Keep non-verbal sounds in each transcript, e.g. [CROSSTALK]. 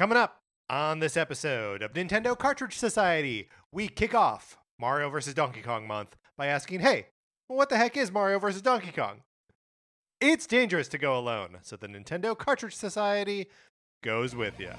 Coming up on this episode of Nintendo Cartridge Society, we kick off Mario vs. Donkey Kong month by asking, hey, what the heck is Mario vs. Donkey Kong? It's dangerous to go alone, so the Nintendo Cartridge Society goes with you.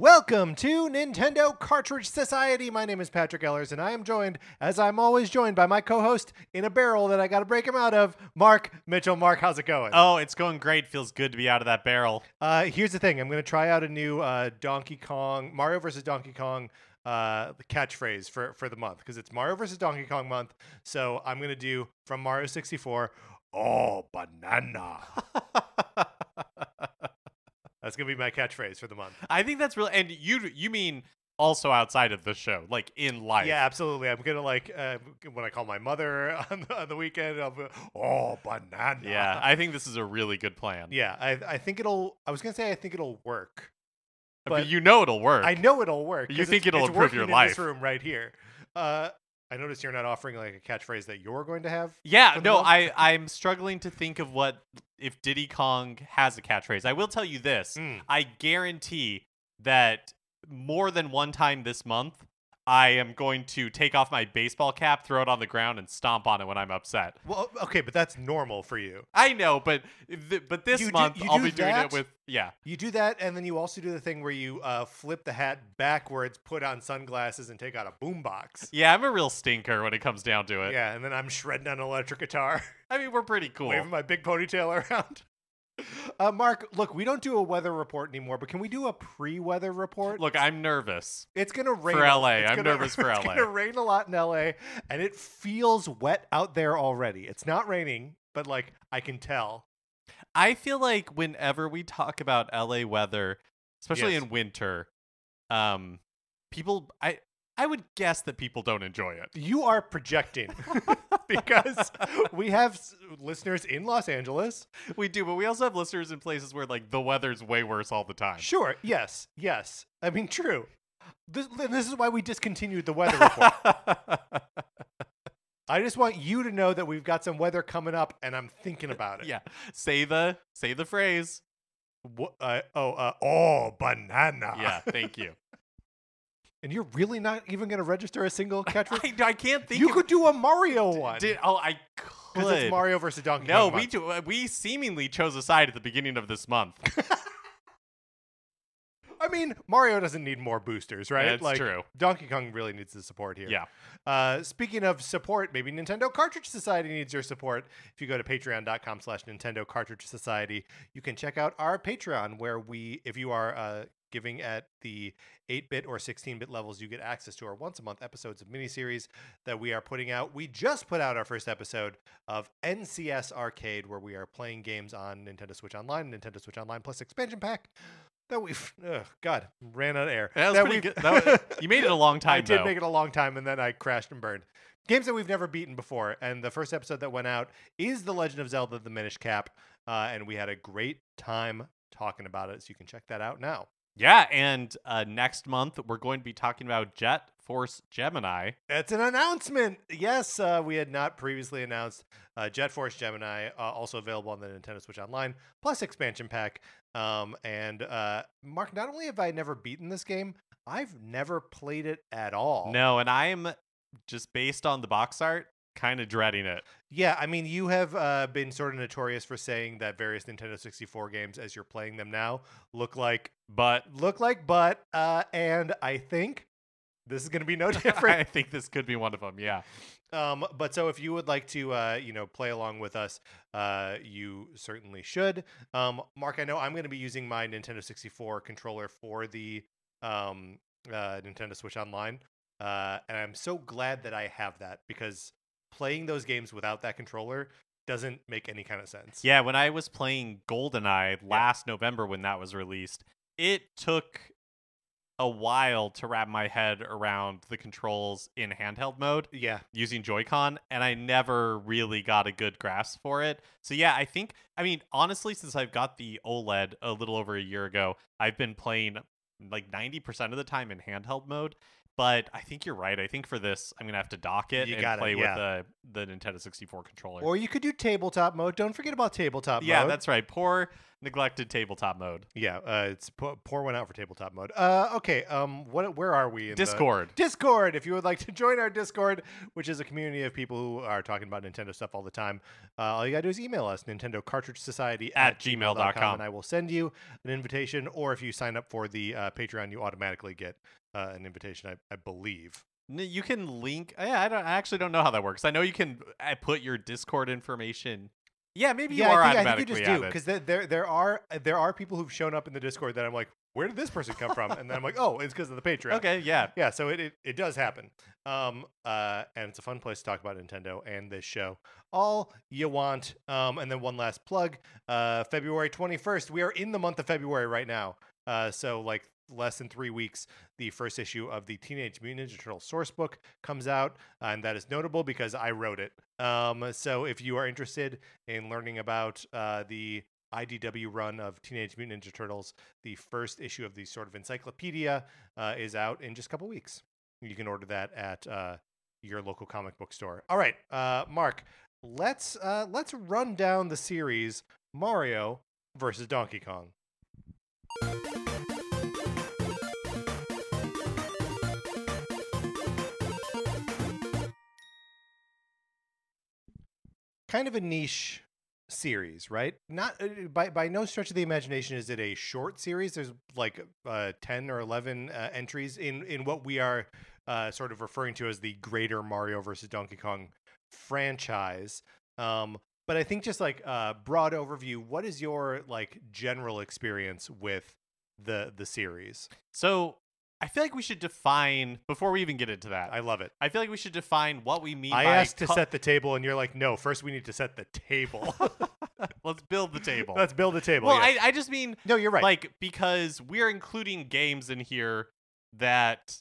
Welcome to Nintendo Cartridge Society. My name is Patrick Ellers, and I am joined, as I'm always joined, by my co-host in a barrel that I got to break him out of, Mark Mitchell. Mark, how's it going? Oh, it's going great. Feels good to be out of that barrel. Uh, here's the thing: I'm going to try out a new uh, Donkey Kong Mario versus Donkey Kong uh, catchphrase for for the month because it's Mario versus Donkey Kong month. So I'm going to do from Mario 64. Oh, banana. [LAUGHS] That's gonna be my catchphrase for the month. I think that's really, and you you mean also outside of the show, like in life. Yeah, absolutely. I'm gonna like uh, when I call my mother [LAUGHS] on the, on the weekend. I'll be, oh, banana. Yeah, I think this is a really good plan. yeah. I I think it'll. I was gonna say I think it'll work. but, but you know it'll work. I know it'll work. You think it'll improve your working in this life. room right here. Uh, I noticed you're not offering like a catchphrase that you're going to have. yeah, no, month. I I'm struggling to think of what if Diddy Kong has a catchphrase. I will tell you this: Mm. I guarantee that more than one time this month. I am going to take off my baseball cap, throw it on the ground, and stomp on it when I'm upset. Well, okay, but that's normal for you. I know, but th- but this You do- month you I'll do be doing that? it with yeah. You do that, and then you also do the thing where you uh, flip the hat backwards, put on sunglasses, and take out a boombox. Yeah, I'm a real stinker when it comes down to it. Yeah, and then I'm shredding on an electric guitar, I mean, we're pretty [LAUGHS] cool. waving my big ponytail around. Uh, Mark, look, we don't do a weather report anymore, but can we do a pre-weather report? Look, I'm nervous. It's gonna rain For LA. I'm gonna- nervous for LA. [LAUGHS] It's gonna rain a lot in LA, and it feels wet out there already. It's not raining, but like I can tell. I feel like whenever we talk about LA weather, especially Yes. in winter, um, people I I would guess that people don't enjoy it. You are projecting [LAUGHS] because we have s- listeners in Los Angeles. We do, but we also have listeners in places where like the weather's way worse all the time. Sure, yes, yes. I mean, true. This, this is why we discontinued the weather report. [LAUGHS] I just want you to know that we've got some weather coming up, and I'm thinking about it. yeah. Say the say the phrase. Wha- uh, oh, uh, oh, banana. Yeah, thank you. [LAUGHS] And you're really not even going to register a single [LAUGHS] catchphrase? I, I can't think you could do a Mario one. did oh I could. Because it's Mario versus Donkey No, Kong. No, we do, uh, we seemingly chose a side at the beginning of this month. [LAUGHS] I mean, Mario doesn't need more boosters, right? That's like, true. Donkey Kong really needs the support here. Yeah. Uh, speaking of support, maybe Nintendo Cartridge Society needs your support. If you go to patreon.com slash Nintendo Cartridge Society, you can check out our Patreon where we, if you are uh, giving at the 8-bit or 16-bit levels, you get access to our once-a-month episodes of miniseries that we are putting out. We just put out our first episode of NCS Arcade where we are playing games on Nintendo Switch Online, and Nintendo Switch Online Plus expansion pack. That we've, ugh, God, ran out of air. That That pretty we've- good. That was- you made it a long [LAUGHS] time I did though. make it a long time, and then I crashed and burned. Games that we've never beaten before, and the first episode that went out is The Legend of Zelda: The Minish Cap, uh, and we had a great time talking about it. So you can check that out now. Yeah, and uh, next month we're going to be talking about Jet Force Gemini. It's an announcement. Yes, uh, we had not previously announced uh, Jet Force Gemini, uh, also available on the Nintendo Switch Online plus expansion pack. Um, and uh, Mark, not only have I never beaten this game, I've never played it at all. No, and I'm just based on the box art, kind of dreading it. Yeah, I mean, you have uh, been sort of notorious for saying that various Nintendo 64 games, as you're playing them now, look like But look like but, Uh, and I think this is going to be no [LAUGHS] different. I think this could be one of them. Yeah. um, but so if you would like to, uh, you know, play along with us, uh, you certainly should. Um, Mark, I know I'm going to be using my Nintendo 64 controller for the um, uh, Nintendo Switch Online, uh, and I'm so glad that I have that because playing those games without that controller doesn't make any kind of sense. Yeah, when I was playing GoldenEye last November when that was released, it took a while to wrap my head around the controls in handheld mode Yeah. using Joy-Con, and I never really got a good grasp for it. So yeah, I think I mean honestly, since I've got the OLED a little over a year ago, I've been playing like ninety percent of the time in handheld mode. But I think you're right. I think for this, I'm gonna have to dock it You and gotta- play yeah. with the the Nintendo 64 controller. Or you could do tabletop mode. Don't forget about tabletop yeah, mode. Yeah, that's right. Poor neglected tabletop mode. Yeah, uh, it's pour, pour one out for tabletop mode. Uh, okay, um, what? Where are we? In the- Discord. Discord. If you would like to [LAUGHS] join our Discord, which is a community of people who are talking about Nintendo stuff all the time, uh, all you gotta do is email us Nintendo Cartridge Society At gmail.com. and I will send you an invitation. Or if you sign up for the uh, Patreon, you automatically get uh, an invitation. I, I believe. You can link. Yeah, I don't. I actually don't know how that works. I know you can uh, put your Discord information. Yeah, maybe you yeah, are I think, I think you just do because there, there there are there are people who've shown up in the Discord that I'm like, where did this person come from? And then I'm like, oh, it's because of the Patreon. Okay, yeah. yeah so it, it, it does happen um uh and it's a fun place to talk about nintendo and this show all you want um and then one last plug uh february 21st we are in the month of february right now uh so like less than three weeks the first issue of the teenage mutant ninja turtle source book comes out and that is notable because i wrote it um so if you are interested in learning about uh the IDW run of Teenage Mutant Ninja Turtles. The first issue of the sort of encyclopedia uh, is out in just a couple weeks. You can order that at uh, your local comic book store. All right, uh, Mark, let's uh, let's run down the series Mario versus Donkey Kong. Kind of a niche series, right? Not uh, by by no stretch of the imagination is it a short series. There's like uh, ten or eleven uh, entries in in what we are uh, sort of referring to as the greater Mario versus Donkey Kong franchise. Um, but I think just like uh, broad overview, what is your like general experience with the the series? So I feel like we should define before we even get into that. I love it. I feel like we should define what we mean I by asked to co- set the table, and you're like, no. First, we need to set the table. [LAUGHS] Let's build the table. Let's build the table. well, yes. I, I just mean no, you're right. like because we're including games in here that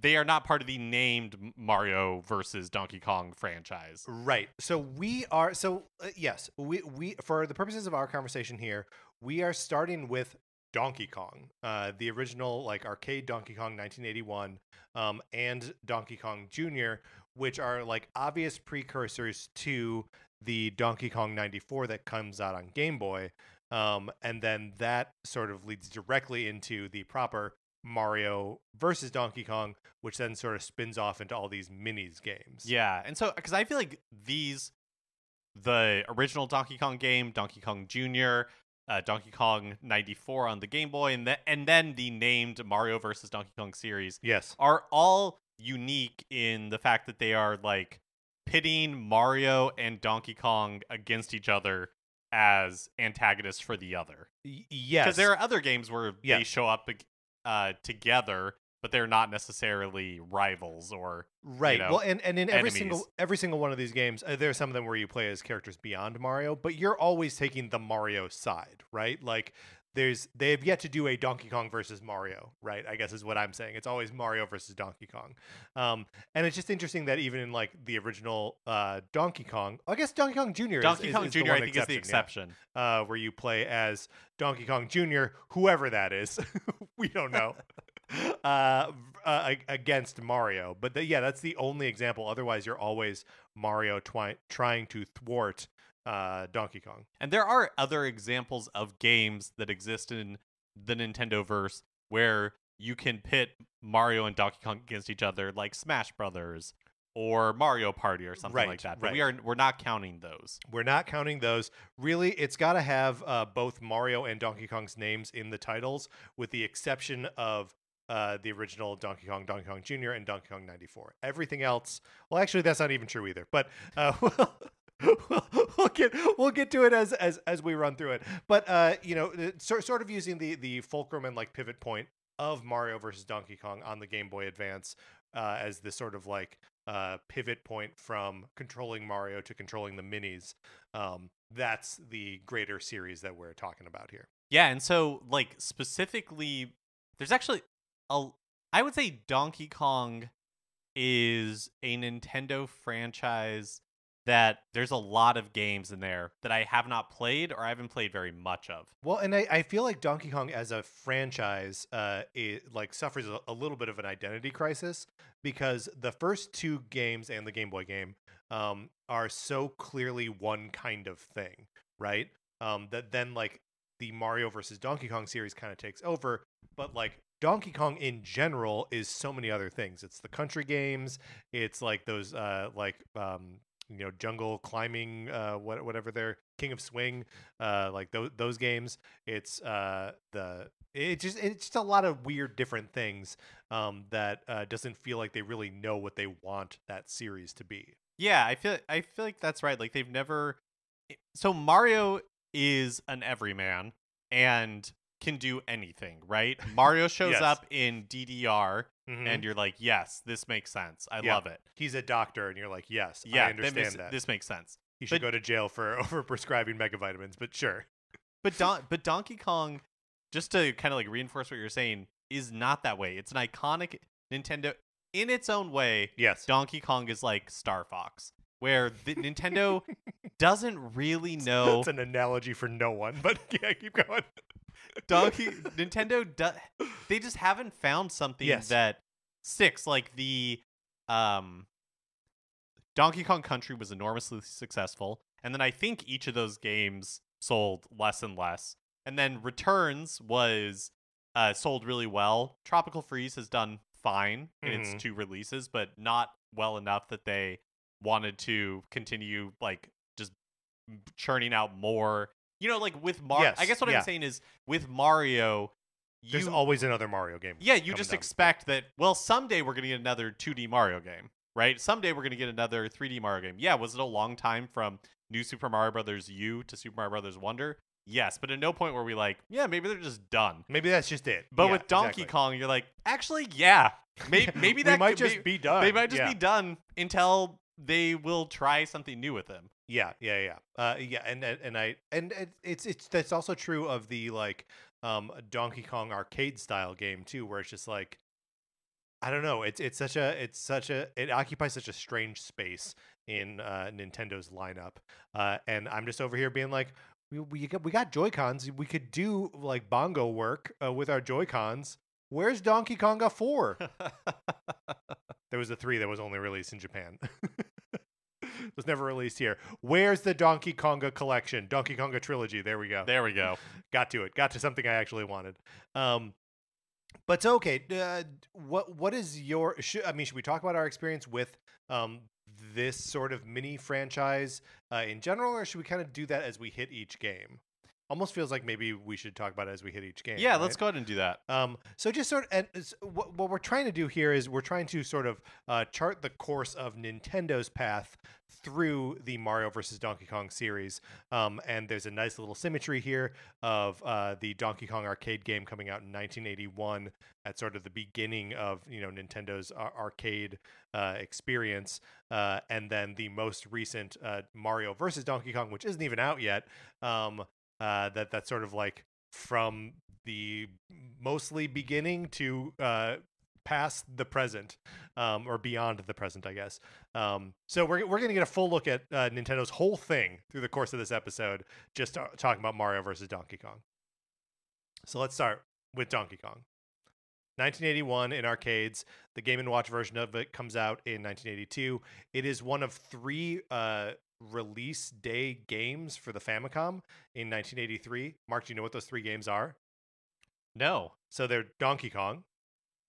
they are not part of the named Mario versus Donkey Kong franchise. Right. So we are so uh, yes, we we for the purposes of our conversation here, we are starting with Donkey Kong, uh, the original like arcade Donkey Kong 1981, um, and Donkey Kong Jr., which are like obvious precursors to the Donkey Kong 94 that comes out on Game Boy, um, and then that sort of leads directly into the proper Mario versus Donkey Kong, which then sort of spins off into all these minis games. Yeah, and so because I feel like these, the original Donkey Kong game, Donkey Kong Jr., uh, Donkey Kong '94 on the Game Boy, and then and then the named Mario versus Donkey Kong series Yes. are all unique in the fact that they are like pitting Mario and Donkey Kong against each other as antagonists for the other. Y- yes. Because there are other games where they show up uh, together, but they're not necessarily rivals or right. know, well, and, and in every enemies. single every single one of these games, uh, there are some of them where you play as characters beyond Mario, but you're always taking the Mario side, right? Like there's they have yet to do a Donkey Kong versus Mario, right? I guess is what I'm saying. It's always Mario versus Donkey Kong, um, and it's just interesting that even in like the original uh, Donkey Kong, I guess Donkey Kong Jr. Donkey is, Kong Jr. I think is the yeah. exception. uh, where you play as Donkey Kong Jr., whoever that is. [LAUGHS] we don't know. [LAUGHS] [LAUGHS] uh, uh, against Mario. But the, yeah, that's the only example. Otherwise, you're always Mario twi- trying to thwart uh, Donkey Kong. And there are other examples of games that exist in the Nintendo verse where you can pit Mario and Donkey Kong against each other, like Smash Brothers or Mario Party or something Right, like that. But we are we're not counting those. We're not counting those. Really, it's got to have uh, both Mario and Donkey Kong's names in the titles, with the exception of uh, the original Donkey Kong, Donkey Kong Jr., and Donkey Kong 94. Everything else, well, actually, that's not even true either. But uh, [LAUGHS] we'll, we'll get we'll get to it as as as we run through it. But uh, you know, sort sort of using the the fulcrum and like pivot point of Mario versus Donkey Kong on the Game Boy Advance uh, as this sort of like uh, pivot point from controlling Mario to controlling the minis. Um, that's the greater series that we're talking about here. Yeah, and so like specifically there's actually a I would say Donkey Kong is a Nintendo franchise that there's a lot of games in there that I have not played or I haven't played very much of. Well, and I, I feel like Donkey Kong as a franchise, uh, it like suffers a, a little bit of an identity crisis because the first two games and the Game Boy game um, are so clearly one kind of thing, right? Um, that then like the Mario versus Donkey Kong series kind of takes over, but like Donkey Kong in general is so many other things. It's the country games. It's like those uh, like um, you know jungle climbing uh what, whatever they're king of swing uh like those those games it's uh the it just it's just a lot of weird different things um that uh doesn't feel like they really know what they want that series to be Yeah, I feel I feel like that's right. Like they've never so Mario is an everyman and can do anything, right? [LAUGHS] Mario shows Yes. up in DDR Mhm. and you're like, "Yes, this makes sense. I Yeah. love it." he's a doctor and you're like yes Yeah, i that understand makes- that this makes sense. he should but- go to jail for [LAUGHS] overprescribing megavitamins but sure But Don- but Donkey Kong, just to kind of like reinforce what you're saying, is not that way. It's an iconic Nintendo in its own way. yes Donkey Kong is like Star Fox, where the Nintendo [LAUGHS] doesn't really know it's an analogy for no one but yeah keep going Donkey Nintendo do, they just haven't found something Yes. that sticks like the um Donkey Kong Country was enormously successful and then I think each of those games sold less and less and then Returns was uh sold really well Tropical Freeze has done fine in Mhm. its two releases but not well enough that they wanted to continue like just churning out more you know like with Mario Yes, I guess what yeah. I'm saying is with Mario there's always another mario game yeah, you just down expect that. Well, someday we're gonna get another 2D Mario game, right? Someday we're gonna get another 3D Mario game. Yeah, was it a long time from New Super Mario Brothers U to Super Mario Brothers Wonder? Yes, but at no point were we like, yeah, maybe they're just done. maybe that's just it But Yeah, with Donkey exactly. Kong, you're like, actually, yeah, [LAUGHS] maybe, maybe that might could just be, be done they might just yeah. be done until they will try something new with them. Yeah, yeah, yeah, uh, yeah, and and, I and it's it's that's also true of the like um Donkey Kong arcade style game too, where it's just like I don't know, it's it's such a it's such a it occupies such a strange space in uh, Nintendo's lineup, uh, and I'm just over here being like. We, we got we got Joy Cons. We could do like bongo work uh, with our Joy Cons. Where's Donkey Konga four? [LAUGHS] There was a three that was only released in Japan. [LAUGHS] was never released here. Where's the Donkey Konga collection? Donkey Konga trilogy. There we go. there we go. Got to it. Got to something I actually wanted. Um, but so, okay. Uh, what what is your? Should, I mean, should we talk about our experience with um this sort of mini franchise uh, in general, or should we kind of do that as we hit each game? Almost feels like maybe we should talk about it as we hit each game. Yeah, right? let's go ahead and do that. Um, so just sort of, and what, what we're trying to do here is we're trying to sort of uh, chart the course of Nintendo's path through the Mario versus Donkey Kong series. Um, and there's a nice little symmetry here of uh, the Donkey Kong arcade game coming out in 1981 at sort of the beginning of you know Nintendo's ar- arcade uh, experience, uh, and then the most recent uh, Mario versus Donkey Kong, which isn't even out yet. Um, uh, that that's sort of like from the mostly beginning to uh, past the present um, or beyond the present, I guess. Um, so we're we're gonna get a full look at uh, Nintendo's whole thing through the course of this episode, just ta- talking about Mario versus Donkey Kong. So let's start with Donkey Kong. 1981 in arcades. The Game and Watch version of it comes out in 1982. It is one of three uh, release day games for the Famicom in 1983. Mark, do you know what those three games are? No. So they're Donkey Kong,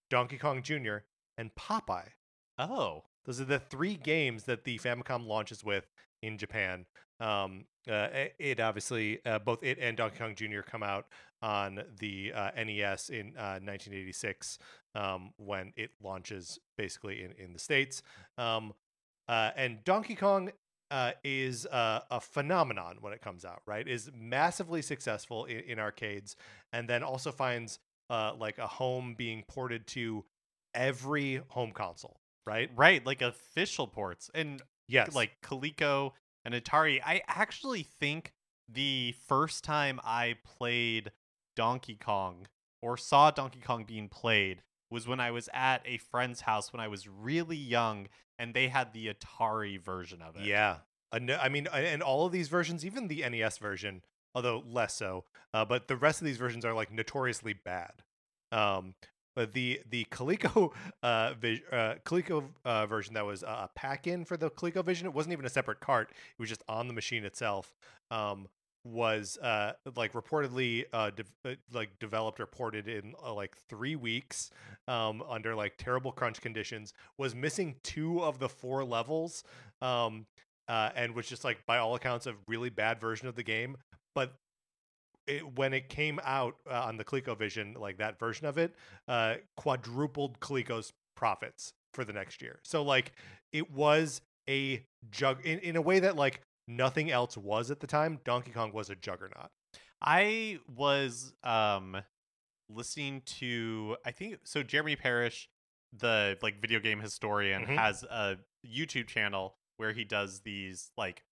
Donkey Kong Jr., and Popeye. Oh. Those are the three games that the Famicom launches with in Japan. Um, uh, it- obviously uh, both it and Donkey Kong Jr. come out on the uh, NES in uh, 1986 um, when it launches basically in in the states. Um, uh, and Donkey Kong uh, is uh, a phenomenon when it comes out. Right, is massively successful in, in arcades, and then also finds uh, like a home being ported to every home console. Right. Right, like official ports. And Yes. like Coleco and Atari. I actually think the first time I played Donkey Kong or saw Donkey Kong being played was when I was at a friend's house when I was really young, and they had the Atari version of it. Yeah. I mean, and all of these versions, even the NES version, although less so, uh, but the rest of these versions are like notoriously bad. Um, but the the Coleco [LAUGHS] uh, uh, Coleco uh, version that was a pack in for the ColecoVision, it wasn't even a separate cart; it was just on the machine itself. Um, was uh like reportedly uh, de- uh like developed or ported in uh, like three weeks um under like terrible crunch conditions was missing two of the four levels um uh and was just like by all accounts a really bad version of the game but it, when it came out uh, on the ColecoVision like that version of it uh quadrupled Coleco's profits for the next year. So like it was a jug in, in a way that like nothing else was at the time donkey kong was a juggernaut I was um listening to I think so Jeremy Parish, the like video game historian, Mhm. has a YouTube channel where he does these like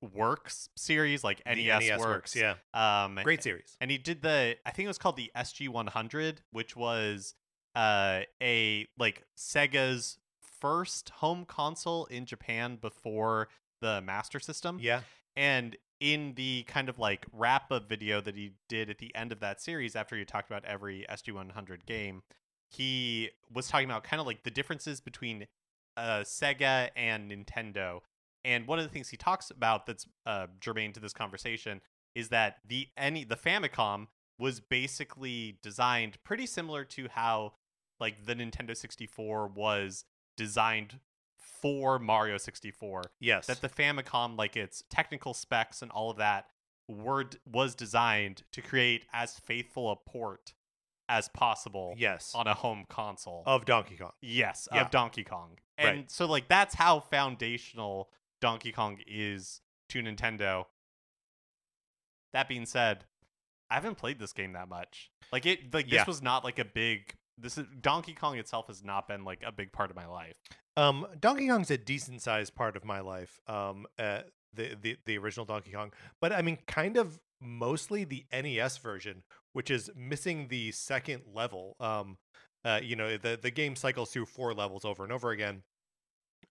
works series like The NES, works. yeah Um great series and he did the I think it was called the SG 100, which was uh a like Sega's first home console in Japan before the Master System. yeah And in the kind of like wrap up video that he did at the end of that series, after he talked about every SG100 game, he was talking about kind of like the differences between uh, Sega and Nintendo. And one of the things he talks about that's uh, germane to this conversation is that the any the Famicom was basically designed pretty similar to how like the Nintendo 64 was designed for Mario 64 yes that the Famicom, like its technical specs and all of that, were was designed to create as faithful a port as possible yes on a home console. of donkey kong yes, Yeah. of Donkey Kong, and Right. so like that's how foundational Donkey Kong is to Nintendo. That being said, I haven't played this game that much. Like it, like this Yeah. was not like a big. This is Donkey Kong itself has not been like a big part of my life. Um, Donkey Kong's a decent sized part of my life. Um, uh, the, the the original Donkey Kong, but I mean, kind of mostly the NES version, which is missing the second level. Um, uh, you know, the the game cycles through four levels over and over again.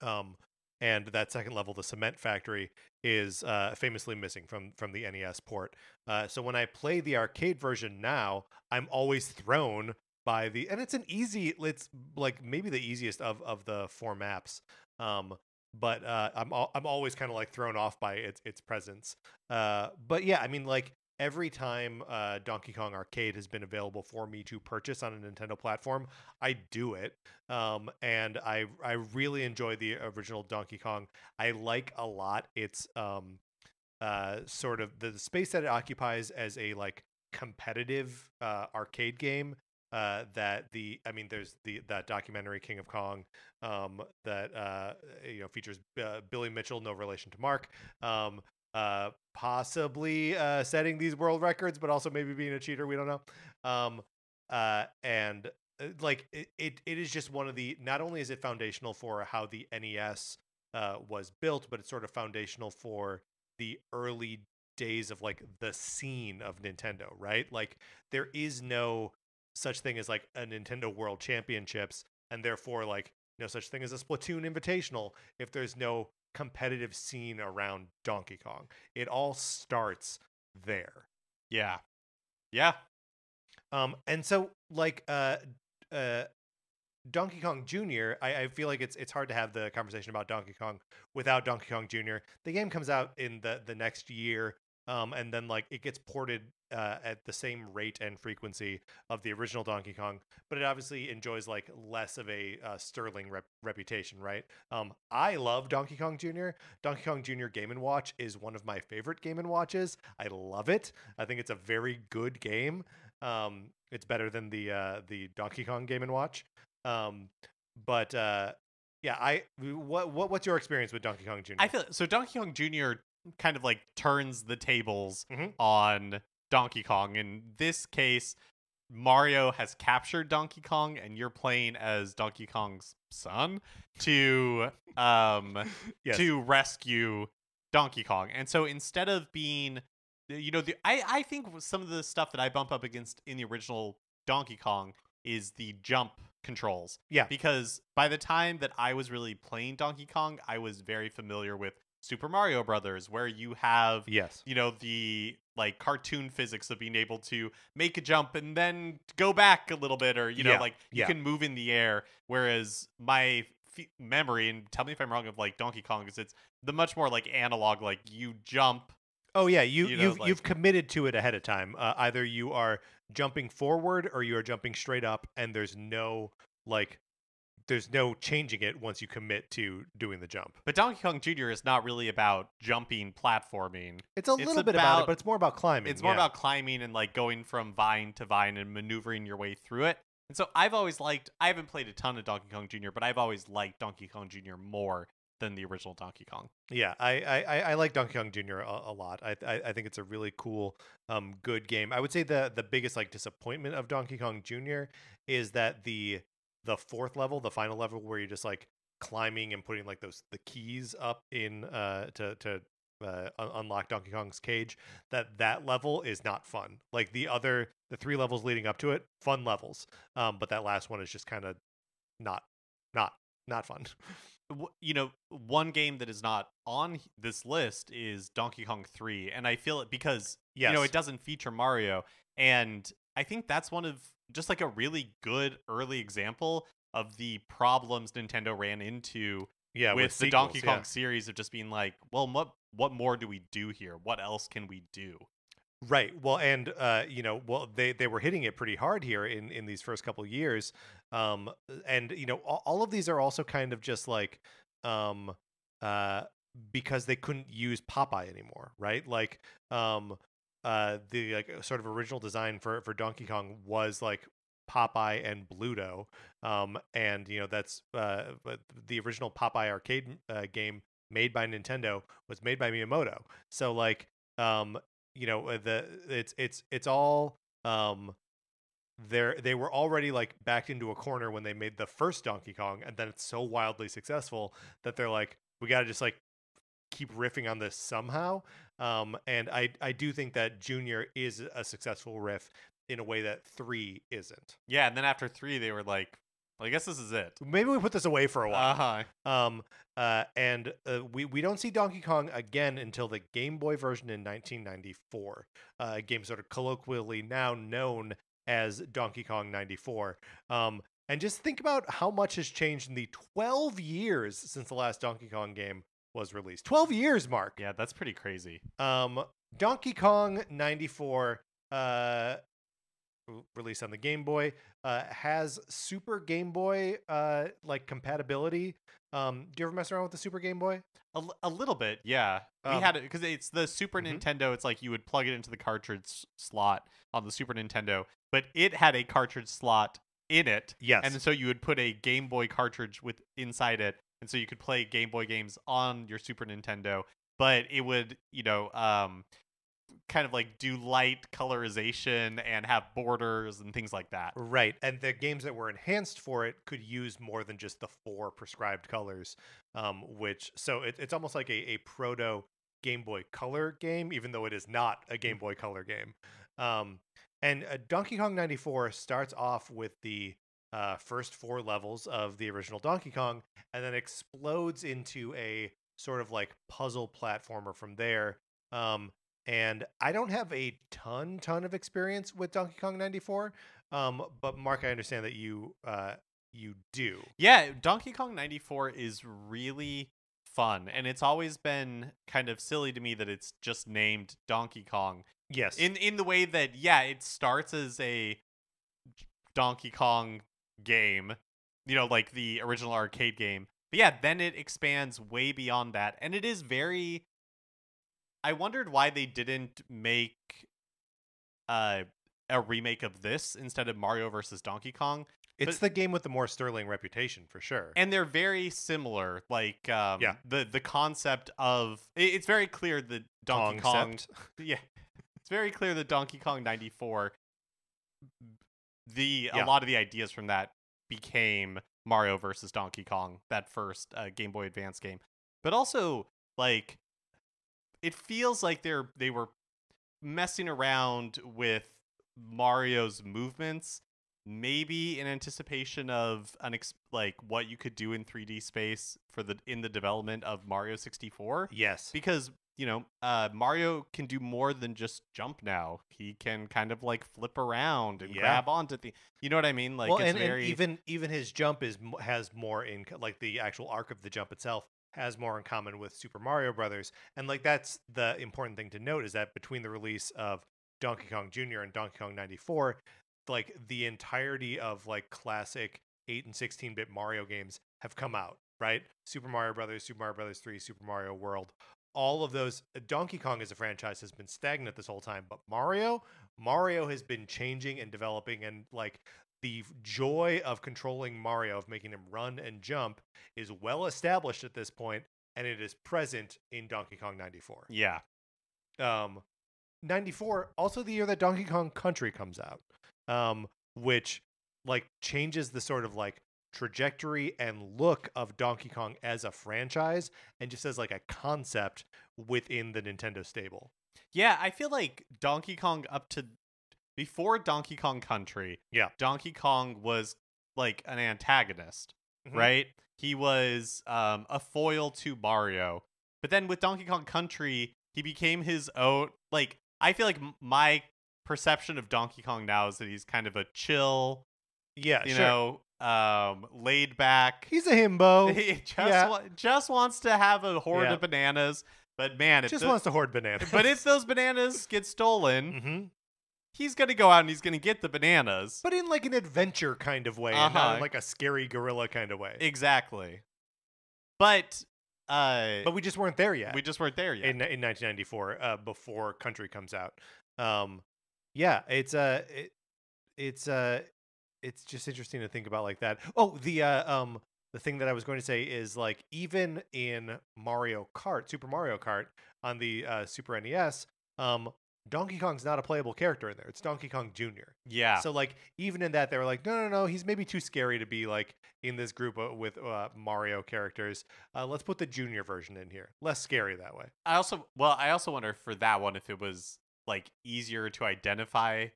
Um, and that second level, the cement factory, is uh, famously missing from from the NES port. Uh, so when I play the arcade version now, I'm always thrown by the and it's an easy it's like maybe the easiest of of the four maps um but uh i'm i'm always kind of like thrown off by its its presence. Uh but yeah i mean like every time uh donkey kong arcade has been available for me to purchase on a nintendo platform i do it um and i i really enjoy the original donkey kong. I like a lot its um uh sort of the space that it occupies as a like competitive uh arcade game uh, that the I mean, there's the that documentary King of Kong um, that uh, you know features uh, Billy Mitchell, no relation to Mark, um, uh, possibly uh, setting these world records, but also maybe being a cheater. We don't know. Um, uh, and uh, like it, it, it is just one of the. Not only is it foundational for how the NES uh, was built, but it's sort of foundational for the early days of like the scene of Nintendo, right? Like there is no such thing as like a Nintendo World Championships, and therefore like no such thing as a Splatoon Invitational if there's no competitive scene around Donkey Kong. It all starts there. Yeah, yeah, Um, and so like uh, uh, Donkey Kong Jr. I, I feel like it's it's hard to have the conversation about Donkey Kong without Donkey Kong Jr. The game comes out in the the next year, um, and then like it gets ported uh, at the same rate and frequency of the original Donkey Kong, but it obviously enjoys like less of a uh, sterling rep- reputation, right? Um, I love Donkey Kong Jr. Donkey Kong Jr. Game and Watch is one of my favorite Game and Watches. I love it. I think it's a very good game. Um, it's better than the uh, the Donkey Kong Game and Watch. Um, but uh, yeah, I what what what's your experience with Donkey Kong Jr.? I feel so. Donkey Kong Jr. kind of like turns the tables Mhm. on Donkey Kong. In this case, Mario has captured Donkey Kong, and you're playing as Donkey Kong's son to um [LAUGHS] yes. to rescue Donkey Kong. And so instead of being, you know, the I I think some of the stuff that I bump up against in the original Donkey Kong is the jump controls. Yeah. Because by the time that I was really playing Donkey Kong, I was very familiar with Super Mario Brothers, where you have Yes. you know the like cartoon physics of being able to make a jump and then go back a little bit or you know Yeah, like you yeah. can move in the air whereas my f- memory and tell me if i'm wrong of like donkey kong is it's the much more like analog like you jump Oh yeah, you, You you know, have like- you've committed to it ahead of time. Uh, either you are jumping forward or you are jumping straight up, and there's no like, there's no changing it once you commit to doing the jump. but donkey kong jr is not really about jumping platforming It's a It's little bit about it, but it's more about climbing. it's more yeah. about climbing and like going from vine to vine and maneuvering your way through it and so i've always liked i haven't played a ton of donkey kong jr but i've always liked donkey kong jr more than the original donkey kong Yeah, I I, I I like Donkey Kong Jr. a, a lot. I, I I think it's a really cool, um, good game. I would say the the biggest like disappointment of Donkey Kong Jr. is that the the fourth level, the final level, where you're just like climbing and putting like those the keys up in uh to to uh, un- unlock Donkey Kong's cage. That that level is not fun. Like the other the three levels leading up to it, fun levels. Um, but that last one is just kind of not not not fun. [LAUGHS] you know, one game that is not on this list is Donkey Kong 3, and I feel it because Yes. you know it doesn't feature Mario, and I think that's one of just like a really good early example of the problems Nintendo ran into yeah, with, the Donkey sequels, yeah. Kong series of just being like, well, what what more do we do here? What else can we do? Right. Well, and uh, you know, well, they they were hitting it pretty hard here in in these first couple years, um, and you know, all, all of these are also kind of just like, um, uh, because they couldn't use Popeye anymore, right? Like, um, uh, the like sort of original design for for Donkey Kong was like Popeye and Bluto, um, and you know that's uh, the original Popeye arcade uh, game made by Nintendo was made by Miyamoto. So like, um, you know uh, the it's it's it's all um they're they were already like backed into a corner when they made the first Donkey Kong and then it's so wildly successful that they're like we got to just like keep riffing on this somehow um and I I do think that Junior is a successful riff in a way that 3 isn't. Yeah, and then after three, they were like, well, I guess this is it. Maybe we put this away for a while. Uh huh. Um, uh, and uh, we we don't see Donkey Kong again until the Game Boy version in 1994. Uh, a game sort of colloquially now known as Donkey Kong 94. Um, and just think about how much has changed in the 12 years since the last Donkey Kong game was released. 12 years, Mark. Yeah, that's pretty crazy. Um, Donkey Kong 94, uh, released on the Game Boy, uh, has Super Game Boy uh, like compatibility. Um, do you ever mess around with the Super Game Boy? A little bit, yeah. we Um, had it because it's the Super mhm. Nintendo. It's like you would plug it into the cartridge slot on the Super Nintendo, but it had a cartridge slot in it, Yes. and so you would put a Game Boy cartridge with inside it, and so you could play Game Boy games on your Super Nintendo. But it would, you know, um, kind of like do light colorization and have borders and things like that. Right, and the games that were enhanced for it could use more than just the four prescribed colors. Um, which so it, it's almost like a, a proto Game Boy Color game, even though it is not a Game Boy Color game. Um, and uh, Donkey Kong '94 starts off with the uh, first four levels of the original Donkey Kong, and then explodes into a sort of like puzzle platformer from there. Um, and I don't have a ton, ton of experience with Donkey Kong '94. Um, but Mark, I understand that you uh you do. Yeah, Donkey Kong 94 is really fun and it's always been kind of silly to me that it's just named Donkey Kong. Yes. In in the way that yeah, it starts as a Donkey Kong game, you know, like the original arcade game. But yeah, then it expands way beyond that and it is very I wondered why they didn't make uh a remake of this instead of Mario versus Donkey Kong it's the game with the more sterling reputation for sure. and they're very similar like um Yeah. the the concept of it's very clear that donkey kong [LAUGHS] yeah it's very clear that donkey kong 94 the Yeah. a lot of the ideas from that became mario versus donkey kong that first uh, game boy advance game but also like it feels like they're they were messing around with mario's movements maybe in anticipation of an ex- like what you could do in 3D space for the in the development of Mario 64 Yes. because you know uh, Mario can do more than just jump now. He can kind of like flip around and Yeah. grab onto the. You know what I mean? Like well, it's and, and very even even his jump is has more in like the actual arc of the jump itself has more in common with Super Mario Brothers, and like that's the important thing to note is that between the release of Donkey Kong Jr. and Donkey Kong 94, like the entirety of like classic 8 and 16 bit Mario games have come out, right? Super Mario Brothers, Super Mario Brothers 3, Super Mario World. All of those Donkey Kong as a franchise has been stagnant this whole time, but Mario, Mario has been changing and developing and like the joy of controlling Mario, of making him run and jump, is well established at this point, and it is present in Donkey Kong 94. yeah Um, 94, also the year that Donkey Kong Country comes out, um, which like changes the sort of like trajectory and look of Donkey Kong as a franchise and just as like a concept within the Nintendo stable. yeah. I feel like Donkey Kong up to before Donkey Kong Country. Yeah. Donkey Kong was like an antagonist. Mhm. right? He was um, a foil to Mario. But then with Donkey Kong Country, he became his own. Like, I feel like my perception of Donkey Kong now is that he's kind of a chill, Yeah, you sure. know, um, laid back. He's a himbo. [LAUGHS] he just, yeah. wa- just wants to have a horde Yeah. of bananas. But man, if just the- wants to hoard bananas. but if [LAUGHS] those bananas get stolen, hmm he's gonna go out and he's gonna get the bananas. but in like an adventure kind of way, not Uh-huh. in like a scary gorilla kind of way. exactly. But uh, but we just weren't there yet. we just weren't there yet. in in 1994 uh, before Country comes out. Um, yeah, it's uh, it, it's uh, it's just interesting to think about like that. Oh, the uh, um, the thing that I was going to say is like even in Mario Kart, Super Mario Kart on the uh, Super NES, um, Donkey Kong's not a playable character in there. It's Donkey Kong Jr. yeah. So like even in that they were like, no, no, no, he's maybe too scary to be like in this group uh, with uh, Mario characters. Uh, let's put the junior version in here. Less scary that way. I also well, I also wonder for that one if it was like easier to identify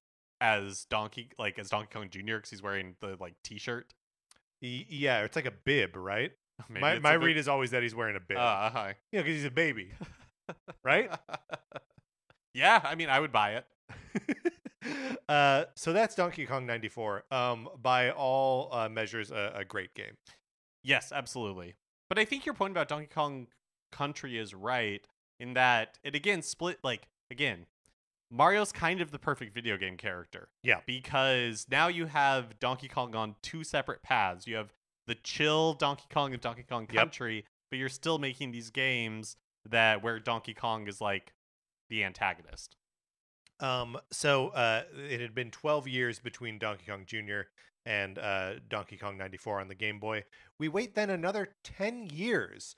as Donkey like as Donkey Kong Jr. because he's wearing the like T-shirt. Yeah, it's like a bib, right? [LAUGHS] Maybe my my read is always that he's wearing a bib. Uh, hi. you know, because he's a baby, [LAUGHS] right? yeah, I mean, I would buy it. [LAUGHS] uh, so that's Donkey Kong 94. Um, by all uh, measures, a, a great game. Yes, absolutely. But I think your point about Donkey Kong Country is right in that it again split like again Mario's kind of the perfect video game character. Yeah. Because now you have Donkey Kong on two separate paths. You have the chill Donkey Kong of Donkey Kong Yep. Country, but you're still making these games that where Donkey Kong is like the antagonist. Um, so uh, it had been 12 years between Donkey Kong Jr. and uh, Donkey Kong 94 on the Game Boy. We wait then another 10 years,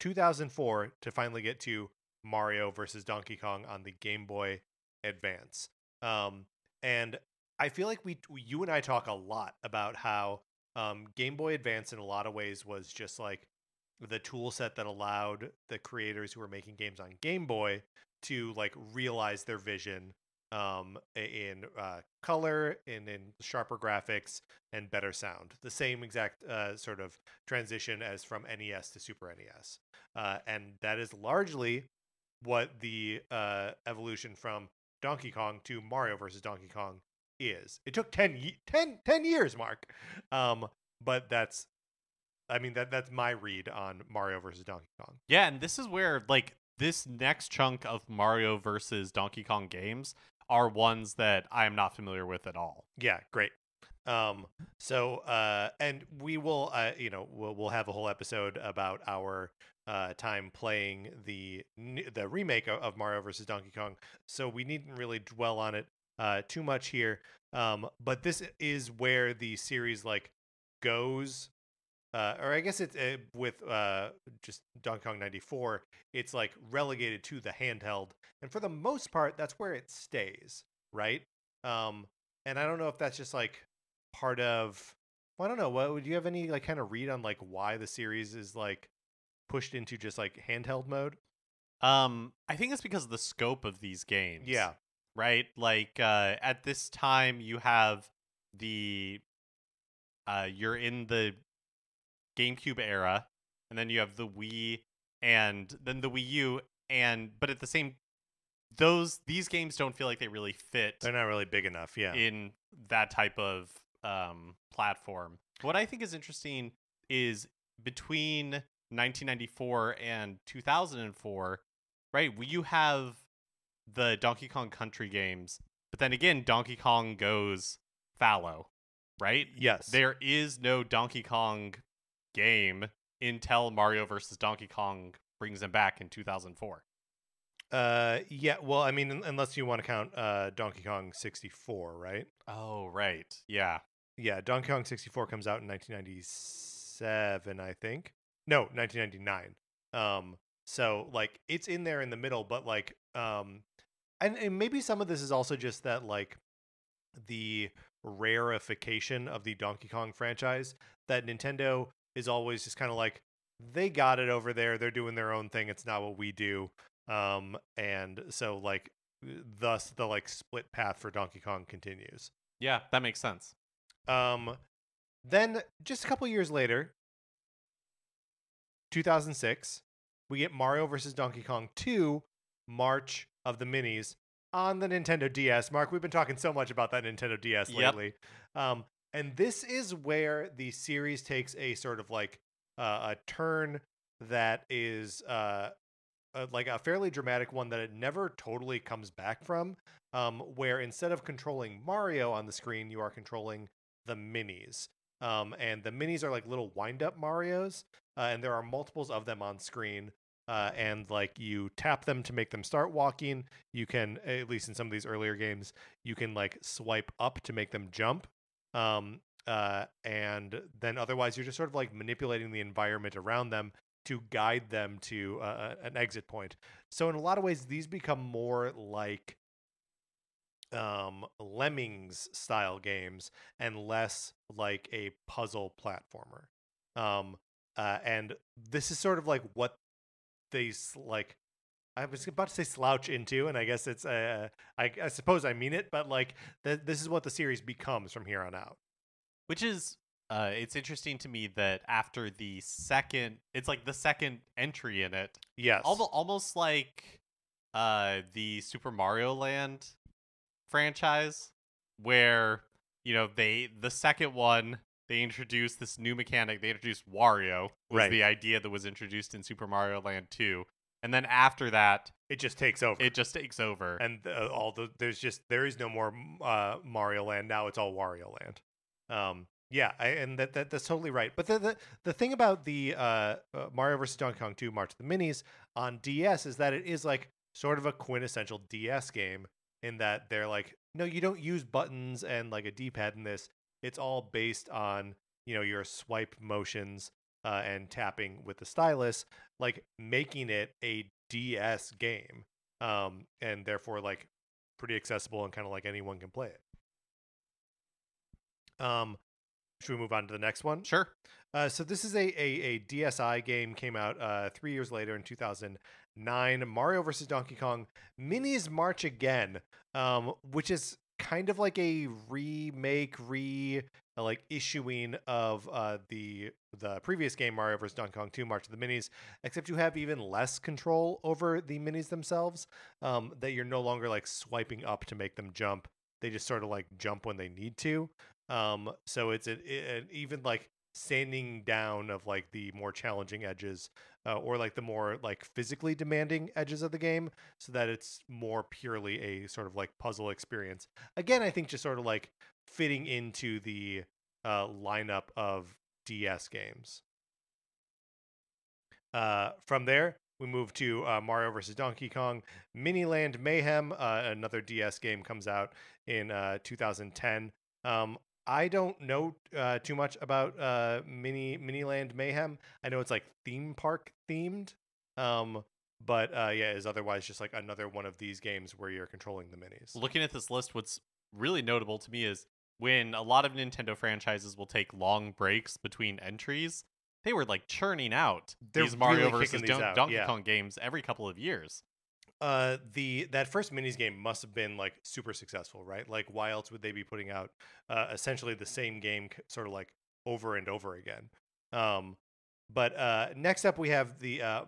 2004, to finally get to Mario versus Donkey Kong on the Game Boy Advance. Um, and I feel like we, we, you and I talk a lot about how um, Game Boy Advance, in a lot of ways, was just like the tool set that allowed the creators who were making games on Game Boy to like realize their vision um in uh color and in sharper graphics and better sound the same exact uh sort of transition as from NES to Super NES uh and that is largely what the uh evolution from Donkey Kong to Mario versus Donkey Kong is it took 10 ye- 10 10 years mark um but that's I mean that that's my read on Mario versus Donkey Kong Yeah, and this is where like this next chunk of Mario versus Donkey Kong games are ones that I am not familiar with at all. Yeah, great. Um, so uh, and we will, uh, you know, we'll we'll have a whole episode about our uh time playing the the remake of, Mario versus Donkey Kong. So we needn't really dwell on it uh too much here. Um, but this is where the series like goes. Uh, or I guess it's uh, with uh, just Donkey Kong 94, it's like relegated to the handheld. And for the most part, that's where it stays, right? Um, and I don't know if that's just like part of well, I don't know. What would you have any like kind of read on like why the series is like pushed into just like handheld mode? Um, I think it's because of the scope of these games. Yeah. Right? Like uh at this time you have the uh you're in the GameCube era, and then you have the Wii and then the Wii U, and but at the same those these games don't feel like they really fit They're not really big enough. Yeah. in that type of um, platform. What I think is interesting is between 1994 and 2004, right? You have the Donkey Kong Country games, but then again, Donkey Kong goes fallow, right? yes. There is no Donkey Kong game until Mario versus Donkey Kong brings them back in 2004. Uh, yeah. Well, I mean, unless you want to count uh, Donkey Kong 64, right? Oh, right. Yeah. Yeah, Donkey Kong 64 comes out in 1997, I think. No, 1999. Um, so like it's in there in the middle, but like, um, and, and maybe some of this is also just that like the rarefication of the Donkey Kong franchise that Nintendo is always just kind of like they got it over there, they're doing their own thing. It's not what we do. Um, and so like, thus the like split path for Donkey Kong continues. Yeah, that makes sense. Um, then just a couple years later, 2006, we get Mario vs. Donkey Kong 2, March of the Minis on the Nintendo DS. Mark, we've been talking so much about that Nintendo DS Yep. lately. Um, and this is where the series takes a sort of like uh, a turn that is uh, uh, like a fairly dramatic one that it never totally comes back from. Um, where instead of controlling Mario on the screen, you are controlling the minis. Um, and the minis are like little wind up Marios, uh, and there are multiples of them on screen. Uh, and like you tap them to make them start walking. You can, at least in some of these earlier games, you can like swipe up to make them jump. Um, uh, and then otherwise, you're just sort of like manipulating the environment around them to guide them to uh, an exit point. So in a lot of ways, these become more like um lemmings style games and less like a puzzle platformer um uh and this is sort of like what they like i was about to say slouch into and i guess it's uh i, I suppose i mean it but like th- this is what the series becomes from here on out Which is uh it's interesting to me that after the second it's like the second entry in it. yes Almost almost like uh the Super Mario Land franchise where you know they the second one they introduced this new mechanic they introduced Wario was Right. the idea that was introduced in Super Mario Land 2 and then after that it just takes over it just takes over and uh, all the there's just there is no more uh Mario Land now it's all Wario Land. Um yeah, I, and that, that that's totally right. But the the, the thing about the uh, uh Mario vs Donkey Kong 2 March of the Minis on DS is that it is like sort of a quintessential DS game in that they're like no you don't use buttons and like a D-pad in this. It's all based on, you know, your swipe motions uh, and tapping with the stylus, like making it a DS game um, and therefore like pretty accessible and kind of like anyone can play it. Um, should we move on to the next one? sure Uh, so this is a, a, a DSi game came out uh, three years later in 2009. Mario versus Donkey Kong Minis March Again, um, which is kind of like a remake, re like issuing of uh, the the previous game Mario vs Donkey Kong 2 March of the Minis, except you have even less control over the minis themselves. Um, that you're no longer like swiping up to make them jump. They just sort of like jump when they need to. Um, so it's an, an even like sanding down of like the more challenging edges uh, or like the more like physically demanding edges of the game so that it's more purely a sort of like puzzle experience. Again i think just sort of like fitting into the uh, lineup of ds games. Uh, from there we move to uh, mario versus donkey kong miniland mayhem uh, another ds game comes out in uh, 2010 um, I don't know uh, too much about uh, Mini Miniland Mayhem. I know it's like theme park themed, um, but uh, yeah, is otherwise just like another one of these games where you're controlling the minis. looking at this list, what's really notable to me is when a lot of Nintendo franchises will take long breaks between entries, they were like churning out They're these Mario really versus Don- these Donkey yeah. Kong games every couple of years. Uh the that first minis game must have been like super successful right like why else would they be putting out uh essentially the same game sort of like over and over again um but uh next up we have the uh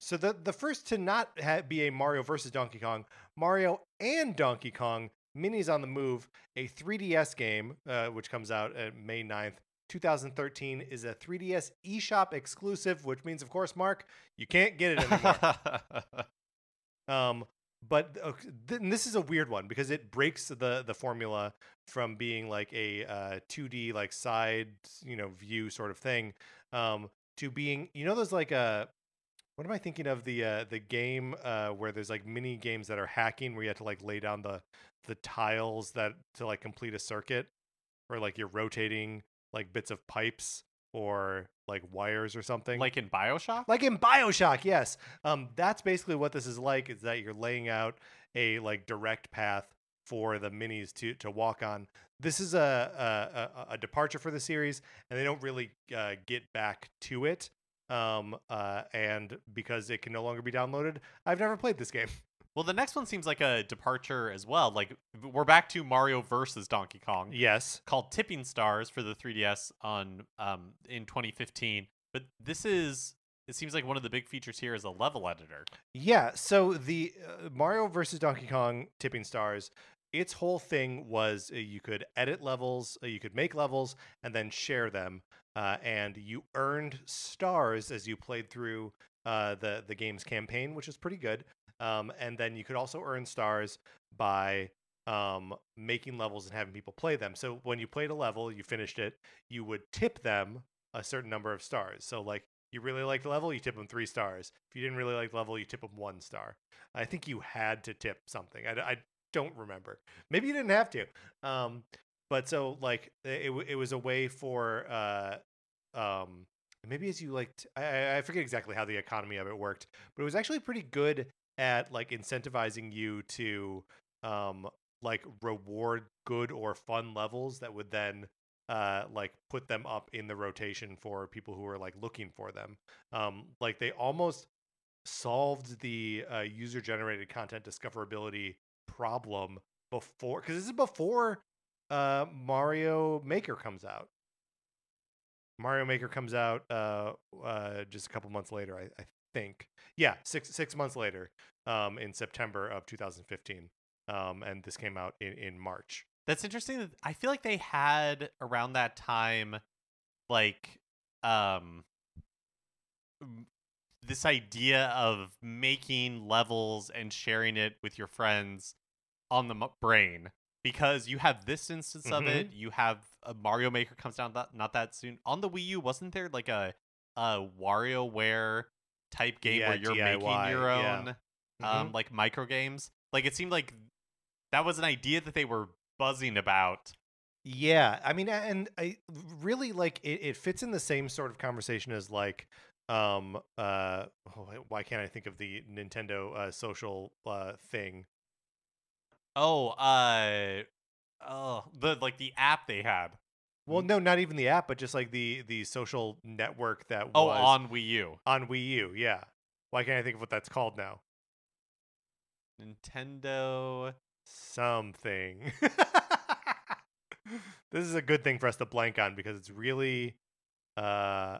so the the first to not ha- be a mario versus donkey kong mario and donkey kong minis on the move a 3ds game uh, which comes out at may 9th 2013 is a 3ds eShop exclusive, which means, of course, Mark, you can't get it anymore. [LAUGHS] Um, but uh, th- this is a weird one because it breaks the the formula from being like a uh, 2D like side you know view sort of thing um, to being you know there's like a what am I thinking of? The uh, the game uh, where there's like mini games that are hacking where you have to like lay down the the tiles that to like complete a circuit or like you're rotating like bits of pipes or like wires or something. Like in Bioshock? like in bioshock yes. Um that's basically what this is like is that you're laying out a like direct path for the minis to to walk on. This is a a, a- a departure for the series and they don't really uh, get back to it um uh and because it can no longer be downloaded i've never played this game [LAUGHS] Well, the next one seems like a departure as well. Like we're back to Mario versus Donkey Kong, yes called Tipping Stars for the 3DS on um in 2015. But this is it seems like one of the big features here is a level editor. Yeah, so the uh, Mario versus Donkey Kong Tipping Stars, its whole thing was uh, you could edit levels, uh, you could make levels, and then share them, uh, and you earned stars as you played through uh, the the game's campaign, which is pretty good. Um, and then you could also earn stars by um, making levels and having people play them. So when you played a level, you finished it, you would tip them a certain number of stars. So like you really liked the level, you tip them three stars. If you didn't really like the level, you tip them one star. I think you had to tip something. I, I don't remember. Maybe you didn't have to. Um, but so like it, it was a way for uh, um, maybe as you liked. I- I, I forget exactly how the economy of it worked, but it was actually pretty good at like incentivizing you to um, like reward good or fun levels that would then uh like put them up in the rotation for people who are like looking for them. Um like they almost solved the uh, user generated content discoverability problem before because this is before uh mario maker comes out. Mario maker comes out uh uh just a couple months later i, I think yeah six six months later um in september of 2015 um and this came out in in march That's interesting. that- I feel like they had around that time, like, um, this idea of making levels and sharing it with your friends on the m- brain because you have this instance of Mhm. it. You have a Mario Maker comes down that not that soon on the Wii U. Wasn't there like a a WarioWare type game Yeah, where you're making DIY, your yeah. own Mhm. um like micro games? Like it seemed like that was an idea that they were buzzing about. Yeah, I mean, and I really like it. It fits in the same sort of conversation as like, um, uh, oh, why- why can't I think of the Nintendo uh, social uh thing? Oh, uh, oh, the like the app they had. Well, no, not even the app, but just like the the social network that Oh, was on Wii U, on Wii U. Yeah, why can't I think of what that's called now? Nintendo. Something. [LAUGHS] this is a good thing for us to blank on because it's really uh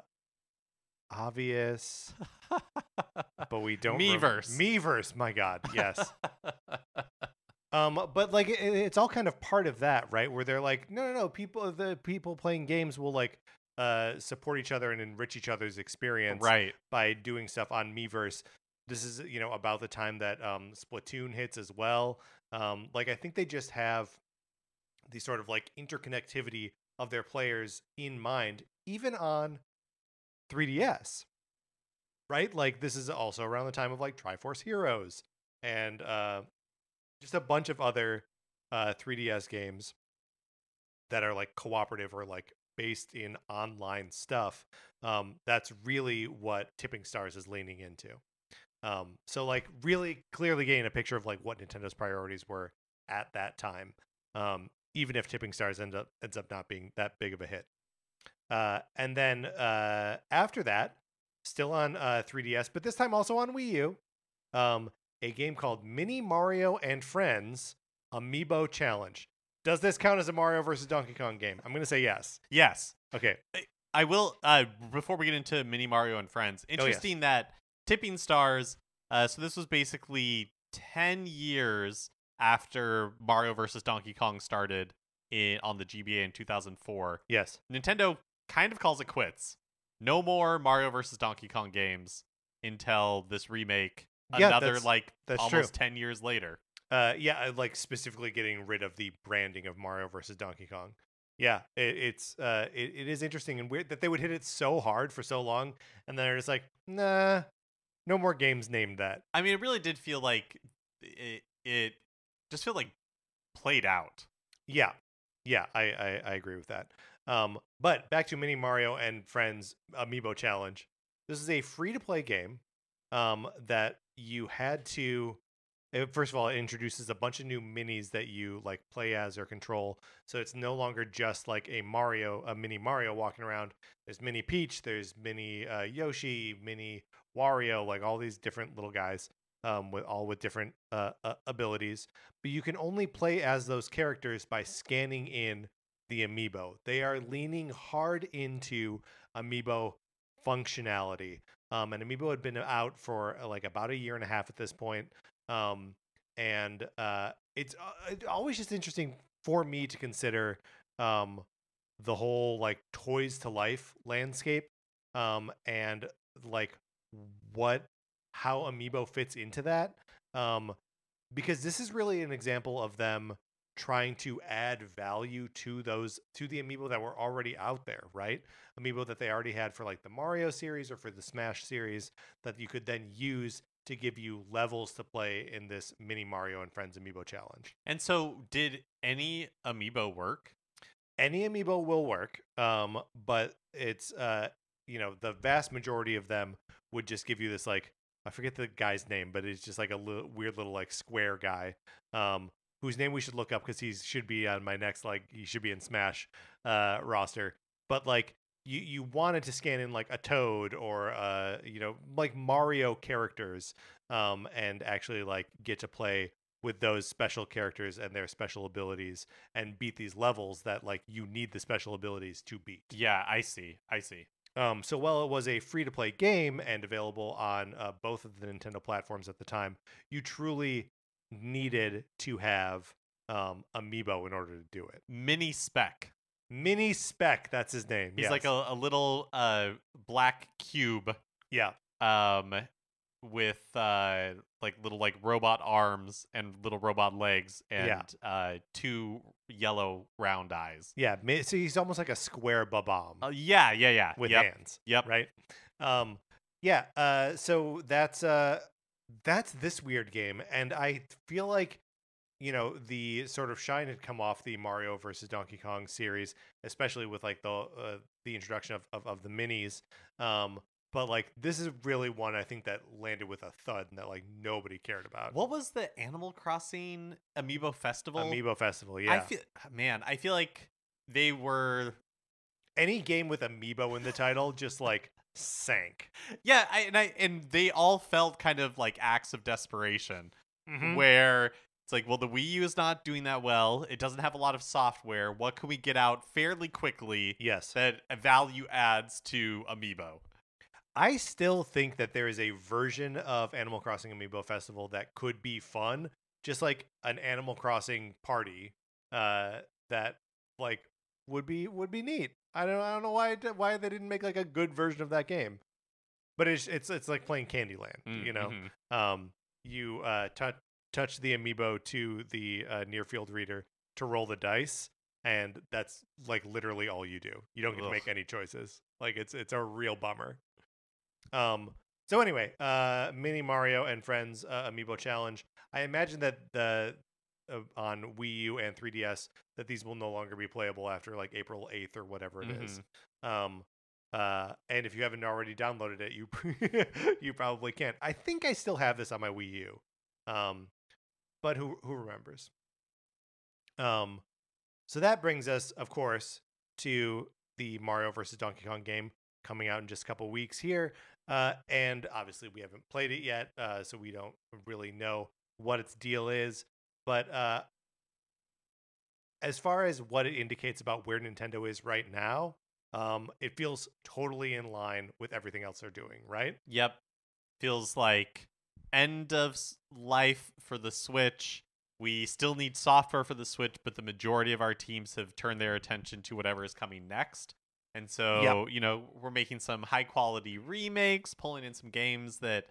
obvious. [LAUGHS] but we don't Miiverse. Miiverse, my god, yes. [LAUGHS] um, but like it, it's all kind of part of that, right? Where they're like, no, no, no, people, the people playing games will like uh support each other and enrich each other's experience right. by doing stuff on Miiverse. This is you know about the time that um Splatoon hits as well. Um, like I think they just have the sort of like interconnectivity of their players in mind, even on 3DS. Right? Like this is also around the time of like Tri Force Heroes and uh just a bunch of other uh 3DS games that are like cooperative or like based in online stuff. Um that's really what Tipping Stars is leaning into. Um so like really clearly getting a picture of like what Nintendo's priorities were at that time. Um even if Tipping Stars end up ends up not being that big of a hit. Uh, and then uh, after that, still on uh, 3DS, but this time also on Wii U, um, a game called Mini Mario and Friends Amiibo Challenge. Does this count as a Mario versus Donkey Kong game? I'm going to say yes. Yes. Okay. I will. Uh, before we get into Mini Mario and Friends, yes. interesting that Tipping Stars. Uh, so this was basically ten years after Mario versus Donkey Kong started in on the GBA in 2004. Yes. Nintendo kind of calls it quits. No more Mario versus Donkey Kong games until this remake. Yeah, another that's- like that's almost true. ten years later. Uh, yeah, like specifically getting rid of the branding of Mario versus Donkey Kong. Yeah, it, it's uh, it, it is interesting and weird that they would hit it so hard for so long, and then they're just like, nah, no more games named that. I mean, it really did feel like it. It just felt like played out. Yeah, yeah, I, I, I agree with that. Um, but back to Mini Mario and Friends Amiibo Challenge. This is a free to play game um, that you had to. uh, First of all, it introduces a bunch of new minis that you like play as or control. So it's no longer just like a Mario, a mini Mario walking around. There's mini Peach, there's mini uh, Yoshi, mini Wario, like all these different little guys, um, with all with different uh, uh, abilities but you can only play as those characters by scanning in the amiibo. They are leaning hard into amiibo functionality. Um, and amiibo had been out for uh, like about a year and a half at this point. Um, and uh, it's uh, always just interesting for me to consider um, the whole like toys to life landscape um, and like what how amiibo fits into that. Um, because this is really an example of them trying to add value to those to the amiibo that were already out there, right? Amiibo that they already had for like the Mario series or for the Smash series that you could then use to give you levels to play in this mini Mario and Friends amiibo challenge. And so, did any amiibo work? Any amiibo will work, um, but it's uh, you know the vast majority of them would just give you this like I forget the guy's name, but it's just like a little, weird little like square guy, um, whose name we should look up because he should be on my next like he should be in Smash uh, roster. But like you you wanted to scan in like a Toad or uh you know like Mario characters, um, and actually like get to play with those special characters and their special abilities and beat these levels that like you need the special abilities to beat. Yeah, I see. I see. Um, so while it was a free to play game and available on uh, both of the Nintendo platforms at the time, you truly needed to have um, Amiibo in order to do it. Mini Spek. Mini Spek, that's his name. He's yes. like a, a little uh black cube yeah, um with uh like little like robot arms and little robot legs and Yeah. uh two yellow round eyes. yeah. So he's almost like a square babam Uh, yeah, yeah, yeah. with yep. hands. Yep. Right. Um, yeah. Uh, so that's uh, that's this weird game, and I feel like you know the sort of shine had come off the Mario versus Donkey Kong series, especially with like the uh, the introduction of, of of the minis. Um, but like this is really one I think that landed with a thud and that like nobody cared about. What was the Animal Crossing Amiibo Festival? Amiibo Festival, yeah. I feel man, I feel like they were Any game with Amiibo in the title just like sank. yeah, I, and I and they all felt kind of like acts of desperation. Mhm. where it's like, well, the Wii U is not doing that well. It doesn't have a lot of software. What can we get out fairly quickly Yes. that value adds to Amiibo? I still think that there is a version of Animal Crossing Amiibo Festival that could be fun, just like an Animal Crossing party uh, that like would be would be neat. I don't I don't know why it, why they didn't make like a good version of that game, but it's it's it's like playing Candyland, Mm, you know. mhm. Um, you uh, touch touch the amiibo to the uh, near field reader to roll the dice, and that's like literally all you do. You don't get to make any choices. Like it's it's a real bummer. Um. So anyway, uh, Mini Mario and Friends uh, Amiibo Challenge. I imagine that the on Wii U and 3DS that these will no longer be playable after like April 8th or whatever it is. Um. Uh, and if you haven't already downloaded it, you [LAUGHS] you probably can't. I think I still have this on my Wii U. Um, but who who remembers? Um, so that brings us, of course, to the Mario versus Donkey Kong game coming out in just a couple weeks here. Uh, and obviously, we haven't played it yet, uh, so we don't really know what its deal is. But uh, as far as what it indicates about where Nintendo is right now, um, it feels totally in line with everything else they're doing, right? Yep. Feels like end of life for the Switch. We still need software for the Switch, but the majority of our teams have turned their attention to whatever is coming next. And so, you know, we're making some high quality remakes, pulling in some games that,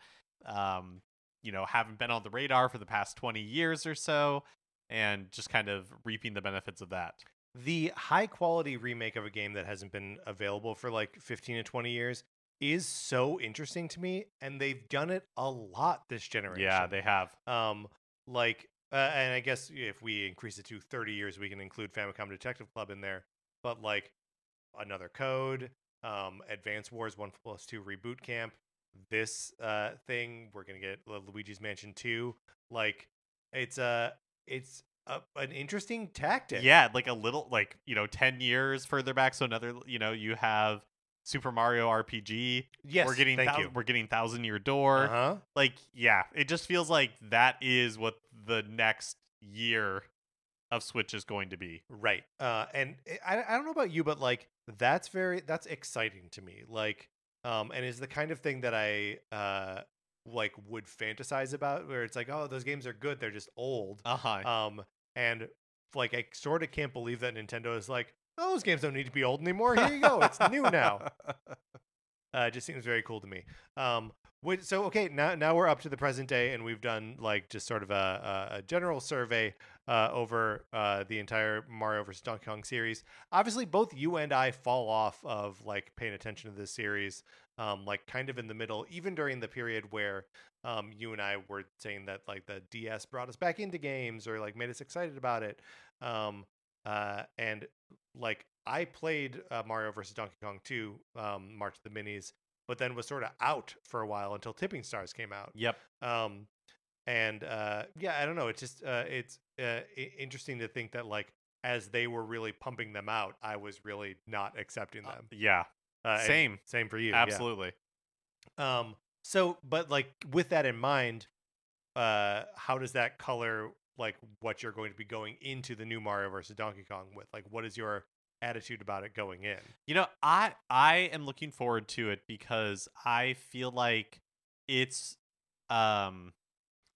um, you know, haven't been on the radar for the past 20 years or so, and just kind of reaping the benefits of that. The high quality remake of a game that hasn't been available for like 15 to 20 years is so interesting to me, and they've done it a lot this generation. Yeah, they have. um like uh, and i guess if we increase it to 30 years we can include famicom detective club in there but like another code um advance wars 1 plus 2 reboot camp this uh thing we're gonna get luigi's mansion 2 like it's a it's a, an interesting tactic Yeah, like a little like, you know, 10 years further back so another, you know, you have Super Mario RPG. yes we're getting thank thou- you we're getting Thousand Year Door. uh-huh Like, yeah, it just feels like that is what the next year of Switch is going to be. Right. Uh, and I, I don't know about you, but like that's very that's exciting to me. Like, um, and is the kind of thing that I uh like would fantasize about, where it's like, oh, those games are good, they're just old. Uh-huh. Um, and like I sort of can't believe that Nintendo is like, oh, those games don't need to be old anymore. Here you go, it's new now. [LAUGHS] Uh, it just seems very cool to me. Um, so okay, now now we're up to the present day, and we've done like just sort of a, a, a general survey uh, over uh, the entire Mario vs Donkey Kong series. Obviously, both you and I fall off of like paying attention to this series, um, like kind of in the middle, even during the period where um, you and I were saying that like the DS brought us back into games or like made us excited about it. Um, uh, and like I played uh, Mario vs Donkey Kong 2, um, March of the Minis, but then was sort of out for a while until Tipping Stars came out. yep. Um, and uh, yeah, I don't know. It's just uh, it's uh, interesting to think that like as they were really pumping them out, I was really not accepting Uh, them. yeah. Uh, Same. same for you. yeah. Absolutely. Um, so, but like with that in mind, uh, how does that color like what you're going to be going into the new Mario versus Donkey Kong with? Like, what is your attitude about it going in? You know, I I am looking forward to it because I feel like it's um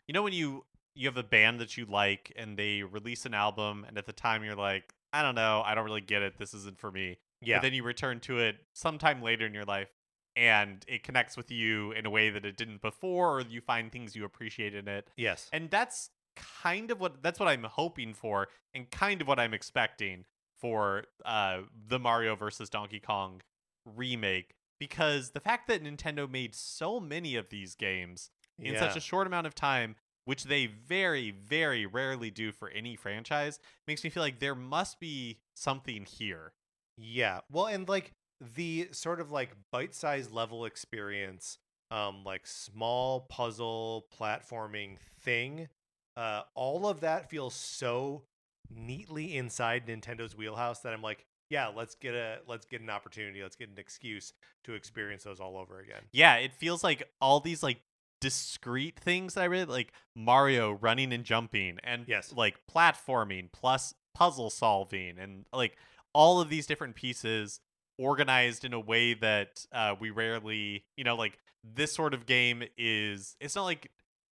you know when you you have a band that you like and they release an album and at the time you're like, I don't know, I don't really get it. This isn't for me. Yeah, But then you return to it sometime later in your life and it connects with you in a way that it didn't before or you find things you appreciate in it. yes, And that's kind of what that's what I'm hoping for and kind of what I'm expecting for uh the Mario versus Donkey Kong remake because the fact that Nintendo made so many of these games in yeah. such a short amount of time which they very very rarely do for any franchise makes me feel like there must be something here. Yeah. Well, and like the sort of like bite-sized level experience, um, like small puzzle platforming thing, uh, all of that feels so neatly inside Nintendo's wheelhouse that I'm like, yeah, let's get a let's get an opportunity, let's get an excuse to experience those all over again. Yeah, it feels like all these like discrete things that I really like Mario running and jumping and Yes. like platforming plus puzzle solving and like all of these different pieces organized in a way that uh, we rarely, you know, like this sort of game is it's not like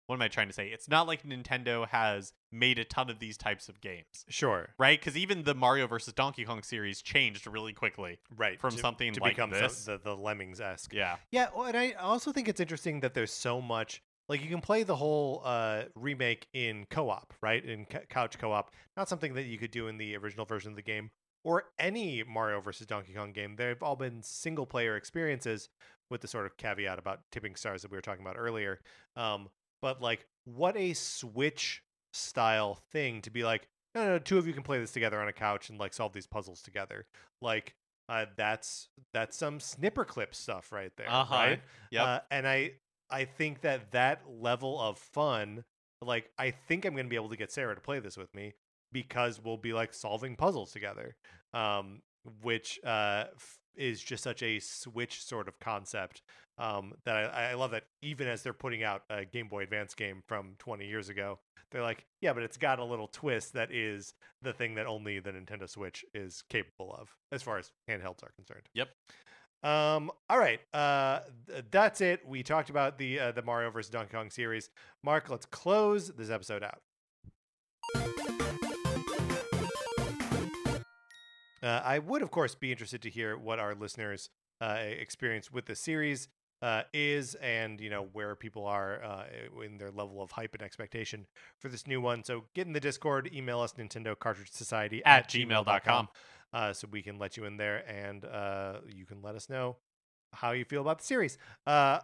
what am I trying to say? It's not like Nintendo has made a ton of these types of games, Sure. right? Because even the Mario versus Donkey Kong series changed really quickly. Right. From to, something to like become this. the the lemmings esque. Yeah. Yeah, well, and I also think it's interesting that there's so much like you can play the whole uh, remake in co-op, right? In c- couch co-op, not something that you could do in the original version of the game or any Mario versus Donkey Kong game. They've all been single-player experiences, with the sort of caveat about tipping stars that we were talking about earlier. Um, but like, what a Switch style thing to be like. No, no, two of you can play this together on a couch and like solve these puzzles together. Like, uh, that's that's some Snipperclip stuff right there, Uh-huh. right? Yep. Uh, and I I think that that level of fun, like I think I'm gonna be able to get Sarah to play this with me because we'll be like solving puzzles together. Um, which uh, is just such a Switch sort of concept um, that I, I love that even as they're putting out a Game Boy Advance game from 20 years ago, they're like, yeah, but it's got a little twist that is the thing that only the Nintendo Switch is capable of, as far as handhelds are concerned. Yep. Um. All right. Uh. th- that's it. We talked about the uh, the Mario vs Donkey Kong series. Mark, let's close this episode out. Uh, I would, of course, be interested to hear what our listeners' uh, experience with the series uh, is, and you know where people are uh, in their level of hype and expectation for this new one. So get in the Discord, email us Nintendo Cartridge Society At gmail.com. uh, so we can let you in there, and uh, you can let us know how you feel about the series. Uh,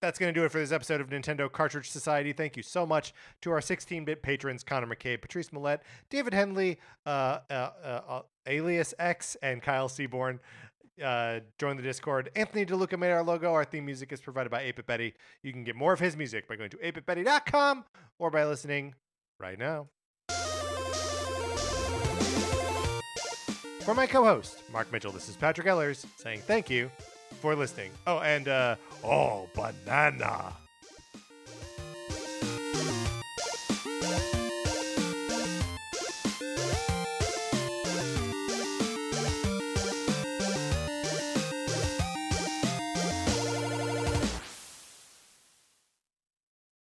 that's going to do it for this episode of Nintendo Cartridge Society. Thank you so much to our 16 bit patrons Connor McKay, Patrice Millette, David Henley, uh, uh, uh, uh, Alias X, and Kyle Seaborn. Uh, join the Discord. Anthony DeLuca made our logo. Our theme music is provided by 8 Betty. You can get more of his music by going to 8bitbetty.com or by listening right now. For my co host, Mark Mitchell, this is Patrick Ellers saying thank you for listening. Oh, and, uh, oh, banana.